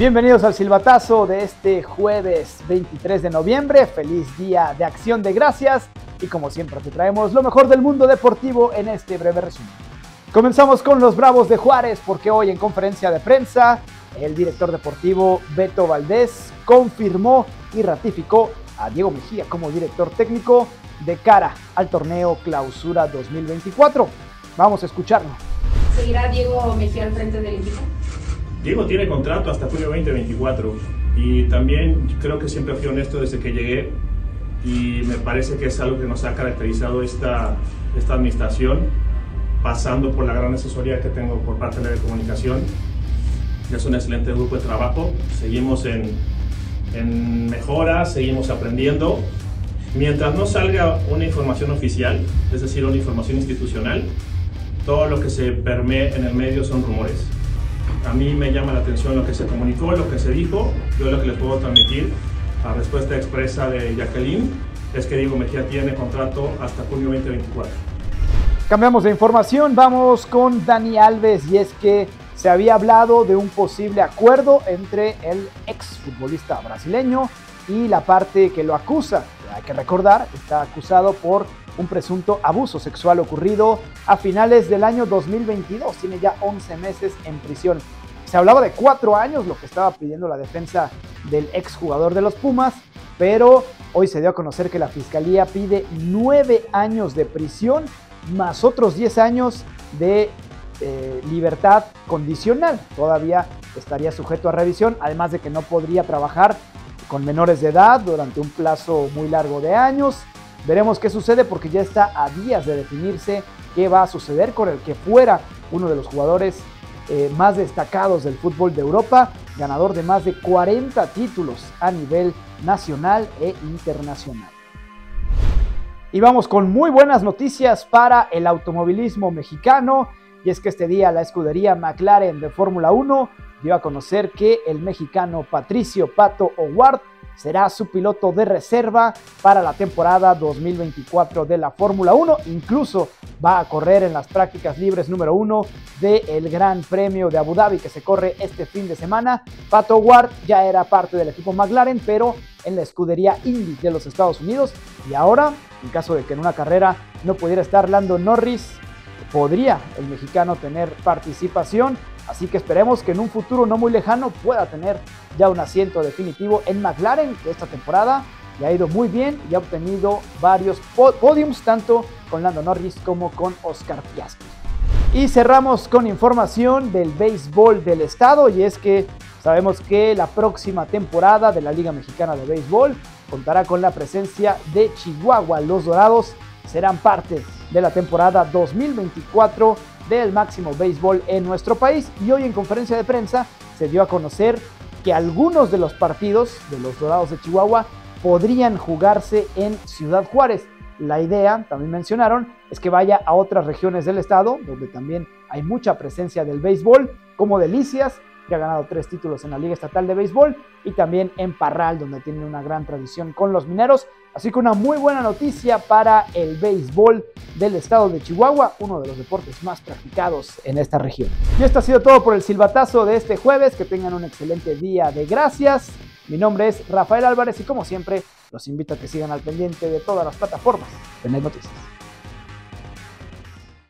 Bienvenidos al silbatazo de este jueves 23 de noviembre. Feliz día de acción de gracias y como siempre te traemos lo mejor del mundo deportivo en este breve resumen. Comenzamos con los Bravos de Juárez porque hoy en conferencia de prensa el director deportivo Beto Valdés confirmó y ratificó a Diego Mejía como director técnico de cara al torneo Clausura 2024. Vamos a escucharlo. ¿Seguirá Diego Mejía al frente del equipo? Diego tiene contrato hasta julio 2024 y también creo que siempre fui honesto desde que llegué y me parece que es algo que nos ha caracterizado esta, esta administración, pasando por la gran asesoría que tengo por parte de la comunicación. Es un excelente grupo de trabajo, seguimos en, en mejora, seguimos aprendiendo. Mientras no salga una información oficial, es decir, una información institucional, todo lo que se permee en el medio son rumores a mí me llama la atención lo que se comunicó, lo que se dijo. Yo lo que les puedo transmitir, a respuesta expresa de Jacqueline, es que Diego Mejía tiene contrato hasta junio 2024. Cambiamos de información, vamos con Dani Alves y es que se había hablado de un posible acuerdo entre el exfutbolista brasileño y la parte que lo acusa. Hay que recordar, está acusado por un presunto abuso sexual ocurrido a finales del año 2022. Tiene ya 11 meses en prisión. Se hablaba de cuatro años, lo que estaba pidiendo la defensa del exjugador de los Pumas, pero hoy se dio a conocer que la fiscalía pide nueve años de prisión más otros 10 años de eh, libertad condicional. Todavía estaría sujeto a revisión, además de que no podría trabajar con menores de edad durante un plazo muy largo de años. Veremos qué sucede porque ya está a días de definirse qué va a suceder con el que fuera uno de los jugadores eh, más destacados del fútbol de Europa, ganador de más de 40 títulos a nivel nacional e internacional. Y vamos con muy buenas noticias para el automovilismo mexicano. Y es que este día la escudería McLaren de Fórmula 1 dio a conocer que el mexicano Patricio Pato O'Ward será su piloto de reserva para la temporada 2024 de la Fórmula 1. Incluso va a correr en las prácticas libres número uno del Gran Premio de Abu Dhabi que se corre este fin de semana. Pato Ward ya era parte del equipo McLaren, pero en la escudería Indy de los Estados Unidos. Y ahora, en caso de que en una carrera no pudiera estar Lando Norris, podría el mexicano tener participación Así que esperemos que en un futuro no muy lejano pueda tener ya un asiento definitivo en McLaren, que esta temporada le ha ido muy bien y ha obtenido varios podiums, tanto con Lando Norris como con Oscar Piastri. Y cerramos con información del béisbol del estado y es que sabemos que la próxima temporada de la Liga Mexicana de Béisbol contará con la presencia de Chihuahua. Los Dorados serán parte de la temporada 2024 del máximo béisbol en nuestro país. Y hoy en conferencia de prensa se dio a conocer que algunos de los partidos de los Dorados de Chihuahua podrían jugarse en Ciudad Juárez. La idea, también mencionaron, es que vaya a otras regiones del estado, donde también hay mucha presencia del béisbol, como Delicias, que ha ganado tres títulos en la Liga Estatal de Béisbol, y también en Parral, donde tiene una gran tradición con los mineros. Así que una muy buena noticia para el béisbol del estado de Chihuahua, uno de los deportes más practicados en esta región. Y esto ha sido todo por el silbatazo de este jueves. Que tengan un excelente día de gracias. Mi nombre es Rafael Álvarez y como siempre los invito a que sigan al pendiente de todas las plataformas de Net Noticias.